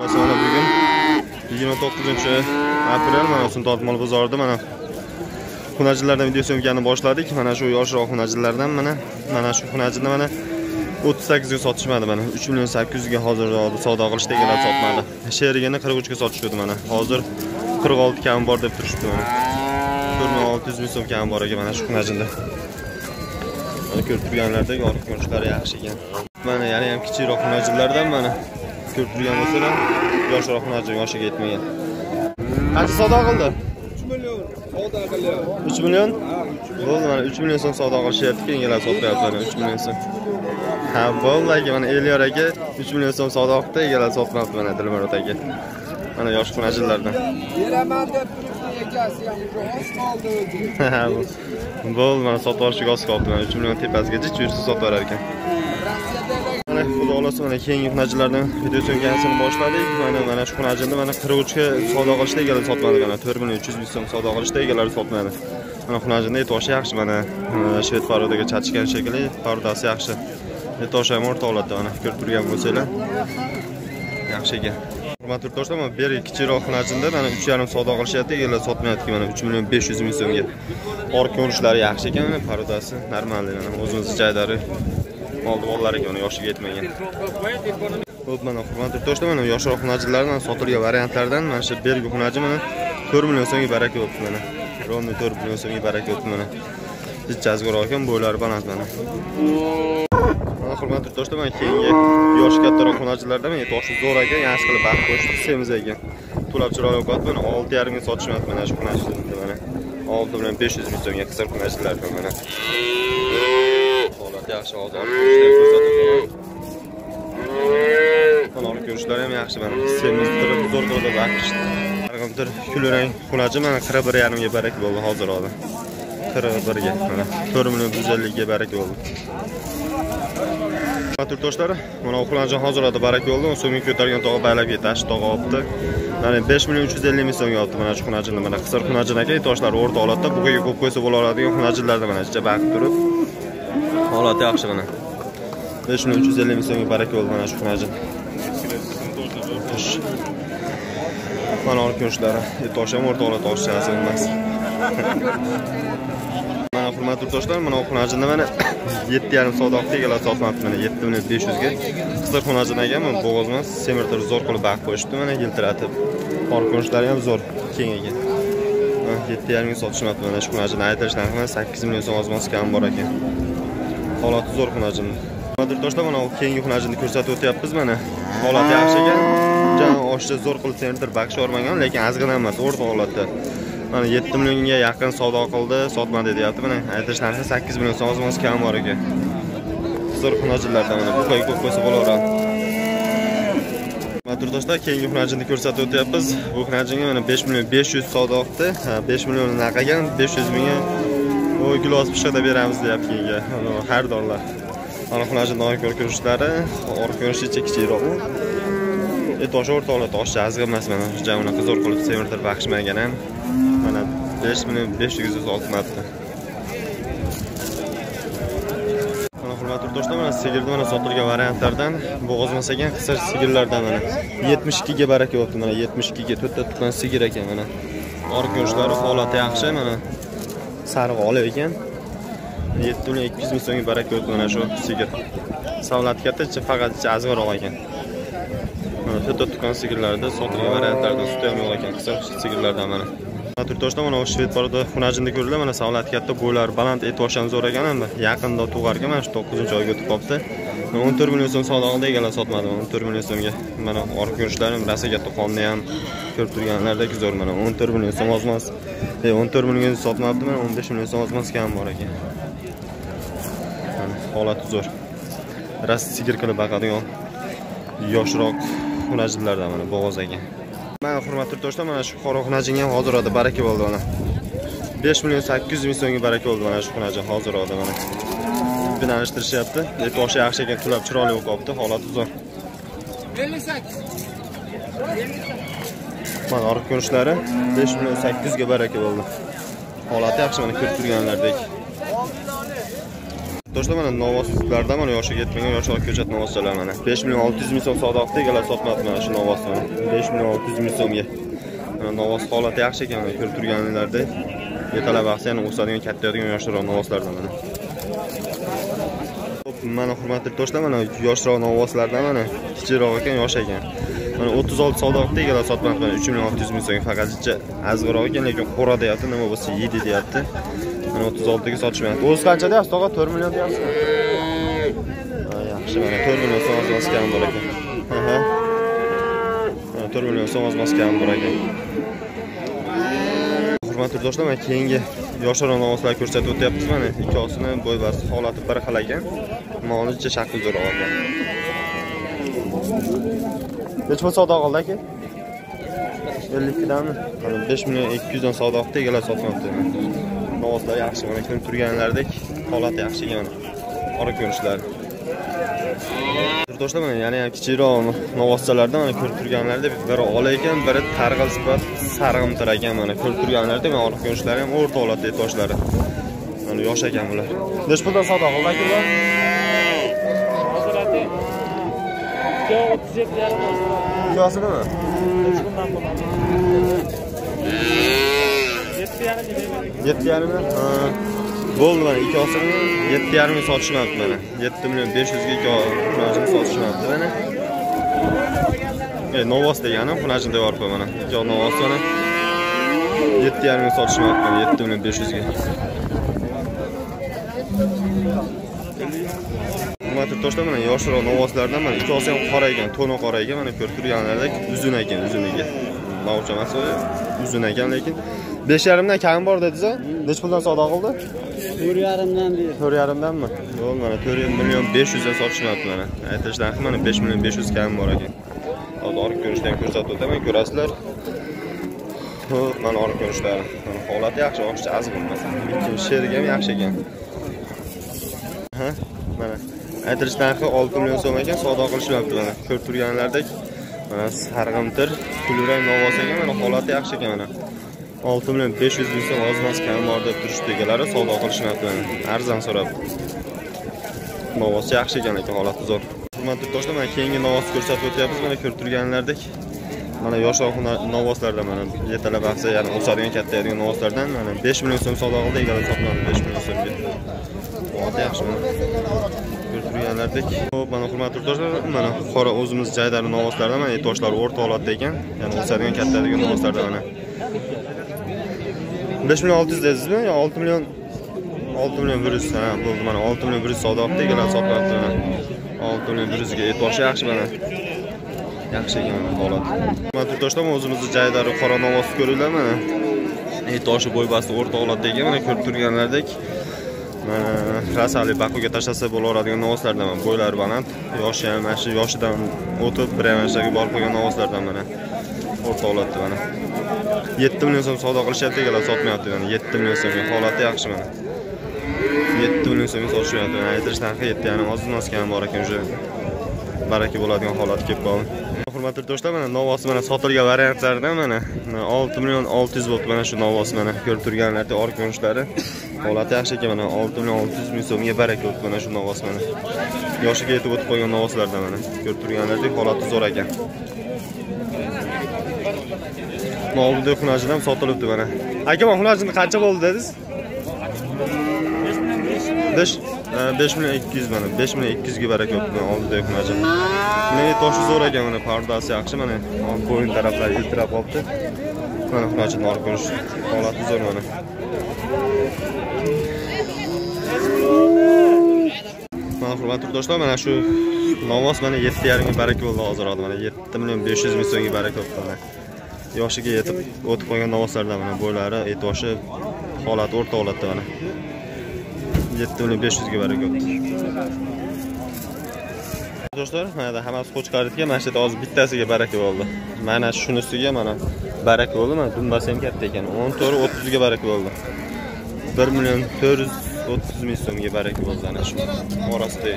Mana bugun 29 aprel mana Sundotmol bozorida mana xunajilardan video syomkani boshladik. Mana shu yoshroq xunajilardan mana mana shu xunajini mana 38 ga sotishmadi mana 3 million 800 ga hozir savdo qilishda egalar sotmadi. Sherigini 43 ga sotishdi mana. Hozir 46 kam bor deb turishdi mana. 4600 ming so'm kam bor ekan mana shu xunajinda. Mana ko'rib turganlardek yorug' ko'rinishlari yaxshi ekan. Mana yana ham kichikroq xunajilardan mana ko'rib turgan bo'lsalar yoshroq xunajin yoshiga yetmagan. Qancha savdo qildi? 3 million savdo qilyapti. 3 million? Ha, 3 million. Bo'ldi mana 3 million so'm savdo qilishyapti, keyingilar sotyapti mana 3 million so'm. Ha, bo'ldi aka mana Elyor aka 3 million so'm savdo qildi, egalar sotmabdi mana Dilmurod aka. Mana yosh xunajinlardan. Beraman deb turibdi egasi ham oz qoldi o'zi. Bo'ldi mana sotib olishga oz qoldi mana 3 million tepasiga jich yursa sotib olar ekan. Rossiyadagi Mana keyingi xunajilardan video syomkasini boshladik. Mana mana shu xunajini mana 43 ga savdo qilishda egalar sotmadi mana 4 million 300 ming so'm savdo qilishda egalari sotmadi. Mana xunajini etoshi yaxshi mana shved parodaga chachgan shekilli, parodasi yaxshi. Etoshi ham o'rta holatda mana ko'rib turgan bo'lsanglar. Yaxshi ekan. Hurmatli yurtdoshlar, mana beri kichikroq xunajinda mana 3,5 savdo qilishyapti, egalar sotmayapti mana 3 million 500 ming so'mga. Orqa ko'rinishlari yaxshi ekan, mana parodasi normalniy mana o'zimizni jaydari oldi bolalar uni yoshiga yetmagan. ho'p mana hurmatli yurtdoshlar, mana yoshroq xunajilardan sotilgan variantlardan mana shu bergi xunaji mana 4 million so'mga baraka bo'libdi mana. ровный 4 million so'mga baraka bo'libdi mana. Jazgo'roq ekan, bo'ylari baland mana. Mana hurmatli yurtdoshlar, mana keyingi yoshi kattaroq xunajilarda mana toshi zo'r ekan, yaxshi qilib baxt qo'shib semiz ekan. To'lab chiroyli yoqyapti mana 6,5 ga sotishmayapti mana shu xunajilarni mana. 6 million 500 ming so'mga qisir xunajilar mana. Yaxshi hozir olib ko'rishlar ko'rsatib Mana olib ko'rishlari ham yaxshi mana. semizdirib zo'r qilib aqishdi Arg'imtir kulrang qulachi mana 41,5 ga barak bo'ldi hozir hozir. 41 ga mana 4 million 150 ga barak bo'ldi. turdoshlar mana xunajon hozirlarda barak bo'ldi. So'nggi ko'targan tog'i baylab tash tog'i olibdi. Mana 5 million 350 ming so'mga olibdi mana shu xunajinni mana qisir xunajin aka toshlari o'rta holatda bugaga ko'p qo'ysa bo'laveradigan xunajinlarda mana ichida baqib turib holati yaxshi mana 5 yuz 350 ming so'mga baraka bo'ldi mana shu xunajin mana olib ko'rishlari e, tosh ham o'rta tosh oshchasi emas mana hurmatli yurtdoshlar mana xunajinni mana 7,5 soat vaqtda egalar sotmabdi mana yetti million 500 ga qisir xunajin ekan mana bo'g'oz emas semirtirib zo'r qilib baqib qo'yishibdi mana yiltiratib. Olib ko'rinishlari ham zo'r keng ekan. 7,5 ming sotishmabdi mana shu xunajini aytilish narxi sakkiz 8 million so'm ozmos kam bor ekan. Holati zo'r xunajin yurtdoshlar mana keyingi xunajimni ko'rsatib o'tyapmiz mana. Holati yaxshi ekan jan oshda zo'r qilib sentr baxsh olmagan lekin ozgina emas o'rta holatda. Mana 7 millionga yaqin savdo qildi sotmadi deyapti mana. Aytish narxi 8 million so'm ozmoz kam bor ekan. Zo'r xunajinlardan mana bu qo'y ko'p qo'ysa bo'laveradi. Turdoshlar keyingi xunajinni ko'rsatib o'tyapmiz. Bu xunajinga mana 5 million 500 savdo qildi. 5 million naqagan 500 mingga u gilos pishiqda beramiz deyapti keyingi. Xaridorlar. Mana xunajinni nonkor ko'rishlari, or ko'rinishicha kichikroq. Etosh o'rta holatda oshcha azg'i emas mana. Juda unaqa zo'r qilib semirtirib baqishmagan ham. Mana besh million 500 yuz sotmabdi. Mana hurmatli yurtdoshlar, mana sigirni mana sotilgan variantlardan bo'g'ozmas ekan, qisir sigirlardan mana 72 ga baraka bo'libdi mana 72 ga to'rtta tuqqan sigir ekan mana. or ko'rishlari holati yaxshi mana. Sariq olib ekan. yetti million 200 ming so'mga baraka o'tdi mana shu sigir. Savlati katta, faqat ichi azg'iroq ekan. Mana to'rtta tuqqan sigirlarda sotilgan variantlardan suti ham yo'q ekan, qisqa sigirlardan mana. Turtoshda mana shved borada xunajinda ko'rdilar Mana savlati katta, bo'ylari baland, etosh ham zo'r ekan hamda yaqinda ekan mana shu 9-oyga o'tib qolibdi. 14 million so'm solig'ida egalar sotmadi. 14 million so'mga. Mana orqa ko'rishlarim ham rasa qonni ham ko'rib turganlardek zo'r mana 14 million so'm ozmas. E, o'n 14 million sotmabdi, mana 15 million so'm ozmas kam bor ekan. Mana holati zo'r. Ras sigir qilib baqadigan yoshroq xunajinlardan mana bo'g'oz ekan. Mana hurmatli yurtdoshlar, mana shu qora xunajinga ham hozir orada baraka bo'ldi mana. 5 million 800 ming so'mga baraka bo'ldi mana shu xunajin hozir mana orada alishtirishyapti Binalashtirishyapti. Yaxshi ekan, qulab chiroyli bo'lib qolibdi, holati zo'r. 58. Mana orqa ko'rishlari 5 million 800 ga baraka bo'ldi. Holati yaxshi mana ko'rib turganlardek. do'stlar mana novvoslardan mana yoshiga yetmagan yoshi ko'chat novvoschalar mana 5 million 600 ming so'm savdo qildi egalar sotmadi mana shu novvosni 5 million 600 ming so'mga mana novvos holati yaxshi ekan ko'rib turganinglardek ertalab vaqti yana o'sadigan kattayadigan yoshroq novvoslardan mana mana hurmatli do'stlar mana yoshroq novvoslardan mana kichikroq ekan yosh ekan. Mana 36 savdo qildi egalar sotmadi mana 3 million 600 ming so'mga faqatcha azg'iroq ekan lekin qo'ra deyapti nima bo'lsa yeydi deyapti. Mana 36 oltiga sotishmayapti o'zi qancha deyapsiz tog'a 4 million deyapsizmi Ha, yaxshi mana 4 million so'm ozmas kam bor ekan. Aha. Mana 4 million so'm ozmas kam bor ekan. Hurmatli do'stlar mana keyingi yoshroq novvoslar ko'rsatib o'tyapmiz mana ikkovsini bo'y basti holati bir xil ekan moli ichi shakli zo'roq necha pul savdo qildi aka. Ellik ikkidanmi mana besh million ikki yuzdan savdo qildi egalar sotmayapti. Novvoslar yaxshi mana turganlaridek holati yaxshi ekan ora ko'rinishlari do'stlar mana yana ham kichikroq novvoschalarda mana ko'rib turganlaridek biri ola ekan biri targ'il sifat sarg'imtir ekan mana ko'rib turganlaridek mana ora ko'rinishlari ham o'rta holatdagi toshlari mana yosh ekan bular. Nechi puldan savdo qildi aka bular Hozir aka. Ikki o'ttiz yetti yarim ikkovsi nima uch kundan bo'ladi. Yetti yarim yil. yetti yarim ha bo'ldi mana ikkosini yetti yarim ming sotishmabdi mana. Yetti million besh yuzga ikkovini sotishmabdi mana. E novvos degani xunajin devorpa mana. Ikkov novos mana. Yetti yarim ming sotishmabdi mana yetti million besh yuzga. Hurmatli do'stlar mana yoshroq novoslardan mana ikkovsi ham qora ekan to'ni qora ekan mana ko'rib turganlaridek uzun ekan uzuniga novcha emas uzun ekan lekin besh yarimdan kami bor dediz a nechi puldan savdo qildi? To'rt yarimdan beri. To'rt yarimdanmi yo'q mana to'rt million besh yuzdan sotishmabdi mana. Aytilishidan mana besh million besh yuz kami bor ekan. Hozir orqa ko'rinishda ham ko'rsatib o'taman ko'rasizlar. Mana orqa ko'rinishlari. Mana holati yaxshi oqcha azg'in masalan ikkinchi sherigi ham yaxshi ekan. Mana aytilish narxi olti million so'm ekan savdo qilishmabdi mana. Ko'rib turganlardek mana sarg'imtir kulrang novvos ekan mana holati yaxshi ekan mana. Olti million besh yuz ming so'm ozmas kami bor deb turishdi egalari savdo qilishmayapti. Arzon so'rab. Novvosi yaxshi ekan lekin holati zo'r. Hurmatli do'stlar mana keyingi novvosni ko'rsatib o'tyapmiz mana ko'rib turganlaridek mana yoshroq novvoslardan mana ertalab vaqtda ya'ni o'sadigan kattayadigan novvoslardan mana besh million so'm savdo qildi egalar sotmadi besh million so'mga. Holati yaxshi mana. Ko'rib turganlardek. Ho'p mana hurmatli yurtdoshlar mana qora o'zimiz jaydari novvoslardan mana toshlar o'rta holatda ekan. Ya'ni o'sadigan kattadigan novvoslardan mana. Besh million olti yuz dedingizmi yo olti million olti million bir yuz ha bo'ldi mana olti million bir yuz savdo qildi egalar sotmayapti olti million bir yuzga et yaxshi mana. Yaxshi ekan mana holat hurmatli o'zimizni jaydari qora novvosni ko'ringlar mana. Etoshi bo'ybasi bo'y basti o'rta holatda ekan mana ko'rib turganlardek mana rasali bakuga tashlasa bo'laveradigan novvoslardan mana bo'ylari baland yoshi ham mana shu yoshidan o'tib bir yoshlarga borib qolgan novvoslardan mana. O'rta holatda mana. Yetti million so'm savdo qilishyapti egalar sotmayapti mana. Yetti million so'mga holati yaxshi mana yetti million so'mga sotishyapti aytirish narxi yetti yarim oz noz bor ekan уже baraka bo'ladigan holat kelib qoldi. Hurmatli do'stlar mana novvosi mana sotilgan variantlaridan mana olti million olti yuz bo'libdi mana shu novvosi mana ko'rib turganlaringizdek orqa ko'rinishlari. Holati yaxshi ekan mana olti million olti yuz ming so'mga baraka bo'libdi mana shu novvos mana. Yoshiga yetib o'tib qolgan novvoslardan mana ko'rib turganlaringizdek holati zo'r ekan. Oldida xunajin ham sotilibdi mana. Aka mana xunajinni qancha bo'ldi dedingiz? Besh e, besh million. Ikki yuz mana besh million ikki yuzga baraka bo'ldi mana oldidagi xunajin mana toshi zo'r ekan mana pardasi yaxshi mana. Bo'yin taraflari iltirab qolibdi mana xunajinni olib ko'rish holati zo'r mana. Mana hurmatli do'stlar mana shu novvos mana yetti ga baraka bo'ldi hozir mana yetti million besh yuz ming so'mga baraka bo'libdi mana. Yoshiga yetib o'tib qolgan novvoslardan mana bo'ylari etoshi holati o'rta holatda mana. Yetti million besh yuzga baraka do'stlar mana hammasi qo'chqaritga mana shu yerda hozir bittasiga baraka bo'ldi. Mana shunisiga mana baraka bo'ldi mana dumbasi ham katta ekan. O'n to'rt o'ttizga baraka bo'ldi. Bir million to'rt yuz o'ttiz ming so'mga baraka bo'ldi ana shu orasida.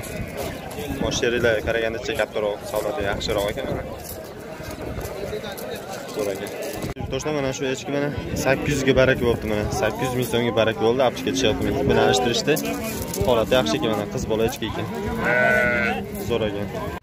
Mosherilar qaraganda kattaroq savdoda yaxshiroq ekan. Mana do'stlar mana shu echki mana 800 ga baraka bo'libdi mana. 800 ming so'mga baraka bo'ldi apchga tushyapti. Bilan alishtirishdi. Holati yaxshi ekan mana qiz bola echki ekan. Zo'r ekan